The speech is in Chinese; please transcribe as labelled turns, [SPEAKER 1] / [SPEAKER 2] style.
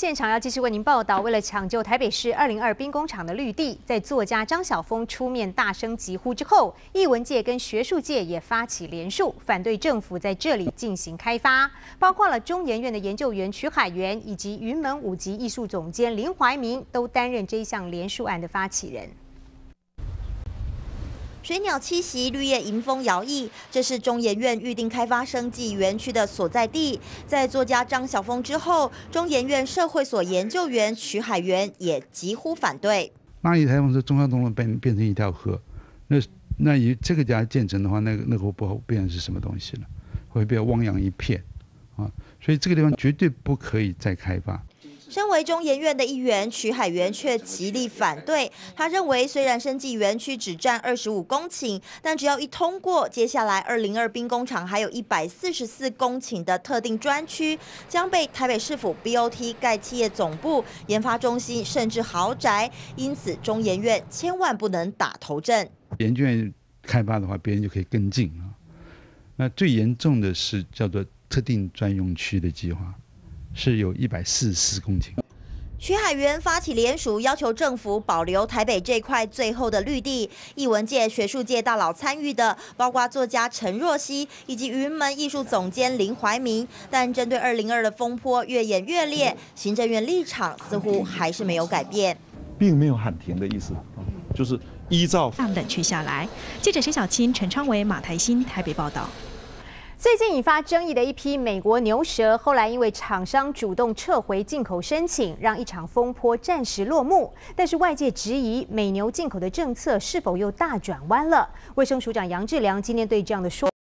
[SPEAKER 1] 现场要继续为您报道，为了抢救台北市二零二兵工厂的绿地，在作家张晓峰出面大声疾呼之后，艺文界跟学术界也发起联署，反对政府在这里进行开发，包括了中研院的研究员曲海源以及云门五级艺术总监林怀民，都担任这一项联署案的发起人。
[SPEAKER 2] 水鸟栖息，绿叶迎风摇曳。这是中研院预定开发生技园区的所在地。在作家张晓峰之后，中研院社会所研究员曲海源也疾呼反对。
[SPEAKER 3] 那一台风是中央东路变变成一条河，那那以这个家建成的话，那个那个不好变成是什么东西了？会变汪洋一片啊！所以这个地方绝对不可以再开发。
[SPEAKER 2] 身为中研院的一员，曲海源却极力反对。他认为，虽然生技园区只占二十五公顷，但只要一通过，接下来二零二兵工厂还有一百四十四公顷的特定专区，将被台北市府 BOT 盖企业总部、研发中心，甚至豪宅。因此，中研院千万不能打头阵。
[SPEAKER 3] 研究院开发的话，别人就可以跟进啊。那最严重的是叫做特定专用区的计划。是有一百四十四公顷。
[SPEAKER 2] 徐海源发起联署，要求政府保留台北这块最后的绿地。艺文界、学术界大佬参与的，包括作家陈若曦以及云门艺术总监林怀民。但针对二零二的风波越演越烈，行政院立场似乎还是没有改变，
[SPEAKER 4] 并没有喊停的意思，就是依照
[SPEAKER 5] 冷却下来。记者陈小青、陈昌伟、马台新台北报道。
[SPEAKER 1] 最近引发争议的一批美国牛舌，后来因为厂商主动撤回进口申请，让一场风波暂时落幕。但是外界质疑美牛进口的政策是否又大转弯了？卫生署长杨志良今天对这样的说。